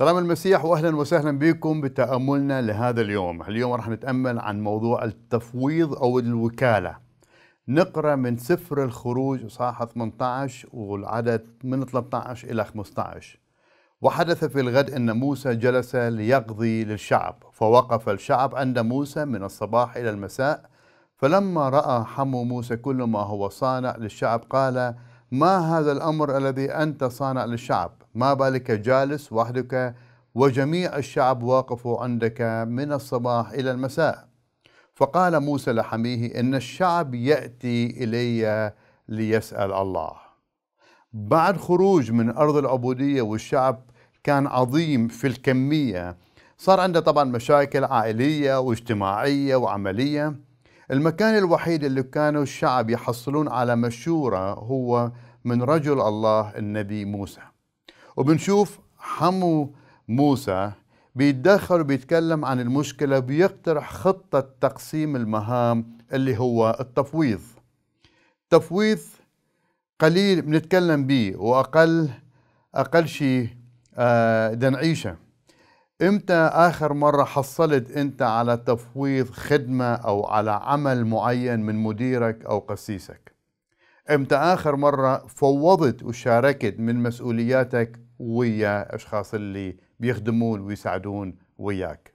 سلام المسيح واهلا وسهلا بكم بتأملنا لهذا اليوم، اليوم راح نتأمل عن موضوع التفويض أو الوكالة. نقرأ من سفر الخروج صح 18 والعدد من 13 إلى 15. وحدث في الغد أن موسى جلس ليقضي للشعب، فوقف الشعب عند موسى من الصباح إلى المساء، فلما رأى حمو موسى كل ما هو صانع للشعب قال: ما هذا الأمر الذي أنت صانع للشعب؟ ما بالك جالس وحدك وجميع الشعب واقفوا عندك من الصباح إلى المساء؟ فقال موسى لحميه إن الشعب يأتي إلي ليسأل الله. بعد خروج من أرض العبودية والشعب كان عظيم في الكمية صار عنده طبعا مشاكل عائلية واجتماعية وعملية. المكان الوحيد اللي كانوا الشعب يحصلون على مشورة هو من رجل الله النبي موسى. وبنشوف حمو موسى بيتدخل وبيتكلم عن المشكلة بيقترح خطة تقسيم المهام اللي هو التفويض. تفويض قليل بنتكلم به وأقل أقل شيء آه دنعيشة. إمتى آخر مرة حصلت أنت على تفويض خدمة أو على عمل معين من مديرك أو قسيسك؟ إمتى آخر مرة فوضت وشاركت من مسؤولياتك ويا أشخاص اللي بيخدمون ويساعدون وياك؟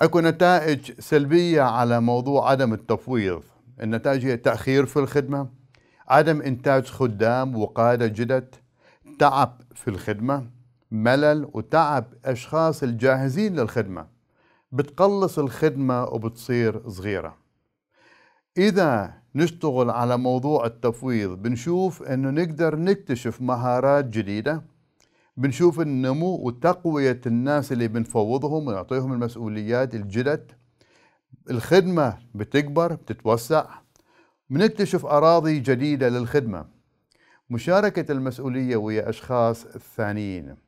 أكو نتائج سلبية على موضوع عدم التفويض. النتائج هي تأخير في الخدمة عدم إنتاج خدام وقادة جدد تعب في الخدمة ملل وتعب أشخاص الجاهزين للخدمة. بتقلص الخدمة وبتصير صغيرة. إذا نشتغل على موضوع التفويض بنشوف أنه نقدر نكتشف مهارات جديدة. بنشوف النمو وتقوية الناس اللي بنفوضهم ونعطيهم المسؤوليات الجدد. الخدمة بتكبر بتتوسع. بنكتشف أراضي جديدة للخدمة. مشاركة المسؤولية ويا أشخاص ثانيين.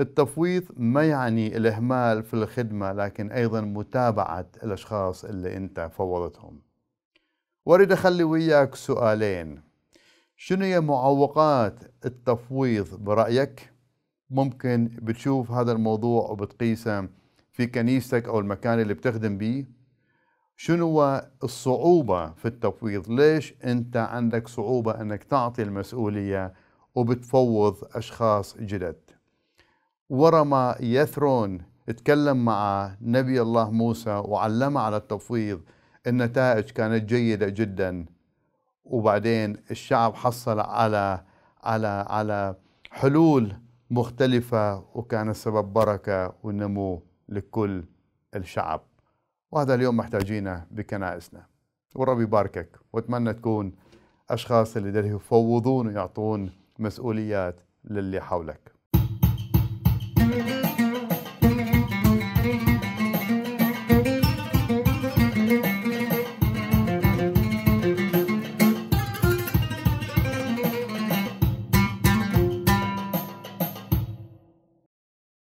التفويض ما يعني الإهمال في الخدمة لكن أيضا متابعة الأشخاص اللي أنت فوضتهم. وأريد أخلي وياك سؤالين. شنو هي معوقات التفويض برأيك؟ ممكن بتشوف هذا الموضوع وبتقيسه في كنيستك أو المكان اللي بتخدم به شنو الصعوبة في التفويض؟ ليش أنت عندك صعوبة أنك تعطي المسؤولية وبتفوض أشخاص جدد؟ ورا ما يثرون تكلم مع نبي الله موسى وعلمه على التفويض النتائج كانت جيدة جدا. وبعدين الشعب حصل على على على حلول مختلفة وكان السبب بركة ونمو لكل الشعب. وهذا اليوم محتاجينه بكنائسنا. ورب يباركك. وأتمنى تكون أشخاص اللي يفوضون ويعطون مسؤوليات للي حولك.